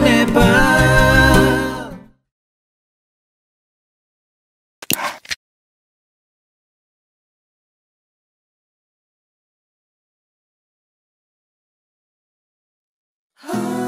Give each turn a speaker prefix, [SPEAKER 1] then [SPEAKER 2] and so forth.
[SPEAKER 1] Never.
[SPEAKER 2] बाटो